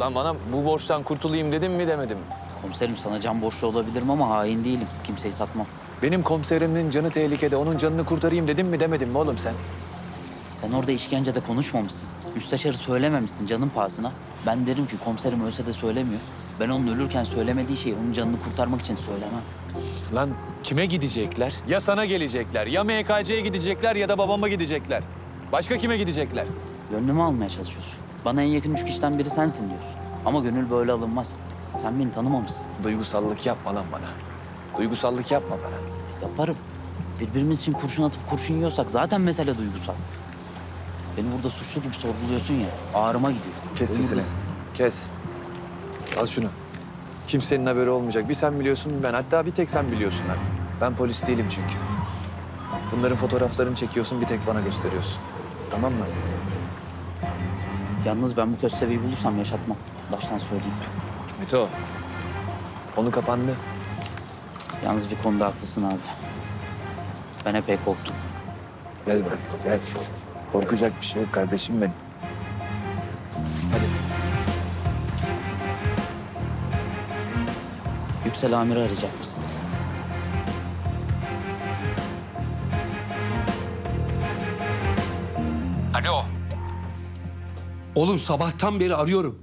Lan bana bu borçtan kurtulayım dedim mi demedim mi? Komiserim sana can borçlu olabilirim ama hain değilim. Kimseyi satmam. Benim komiserimin canı tehlikede, onun canını kurtarayım dedim mi demedim mi oğlum sen? Sen orada işkencede konuşmamışsın. Müsteşarı söylememişsin canın pahasına. Ben derim ki komiserim ölse de söylemiyor. Ben onun ölürken söylemediği şeyi onun canını kurtarmak için söylemem. Lan kime gidecekler? Ya sana gelecekler, ya MKC'ye gidecekler ya da babama gidecekler. Başka kime gidecekler? Gönlümü almaya çalışıyorsun. Bana en yakın üç kişiden biri sensin diyorsun. Ama gönül böyle alınmaz. Sen beni tanımamışsın. Duygusallık yapma lan bana. Duygusallık yapma bana. Yaparım. Birbirimiz için kurşun atıp kurşun yiyorsak zaten mesele duygusal. Beni burada suçlu gibi sorguluyorsun ya. Ağrıma gidiyor. Kes Ömür sesini. Kes. Al şunu. Kimsenin haberi olmayacak. Bir sen biliyorsun, ben. Hatta bir tek sen biliyorsun artık. Ben polis değilim çünkü. Bunların fotoğraflarını çekiyorsun, bir tek bana gösteriyorsun. Tamam mı? Yalnız ben bu köstebeği bulursam yaşatmam. Baştan söyleyeyim. Mito. Konu kapandı. Yalnız bir konuda haklısın abi. Ben epey korktum. Gel bırak, gel. Korkacak bir şey yok kardeşim benim. Hadi. Yüksel Amir'i arayacak mısın? Oğlum sabahtan beri arıyorum.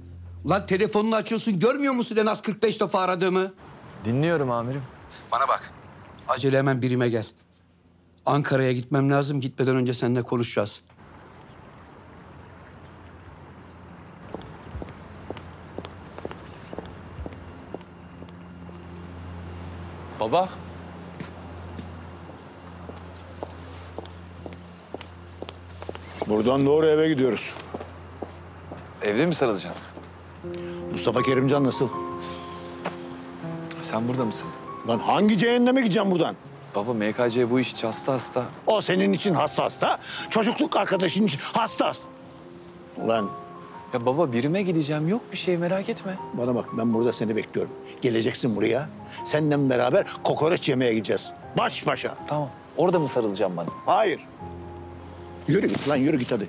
Lan telefonunu açıyorsun görmüyor musun en az 45 defa aradığımı? Dinliyorum amirim. Bana bak. Acele hemen birime gel. Ankara'ya gitmem lazım. Gitmeden önce seninle konuşacağız. Baba. Buradan doğru eve gidiyoruz. Evde mi sarılacaksın? Mustafa Kerimcan nasıl? Sen burada mısın? Lan hangi cehenneme gideceğim buradan? Baba MKC bu iş hasta hasta. O senin için hasta hasta, çocukluk arkadaşın için hasta hasta. Ulan Ya baba birime gideceğim yok bir şey merak etme. bana bak ben burada seni bekliyorum. Geleceksin buraya. Seninle beraber kokoreç yemeye gideceğiz. Baş başa. Tamam. Orada mı sarılacağım bana? Hayır. Yürü git lan yürü git hadi.